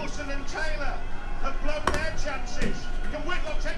Nicholson and Taylor have blown their chances. Can Whitlock take...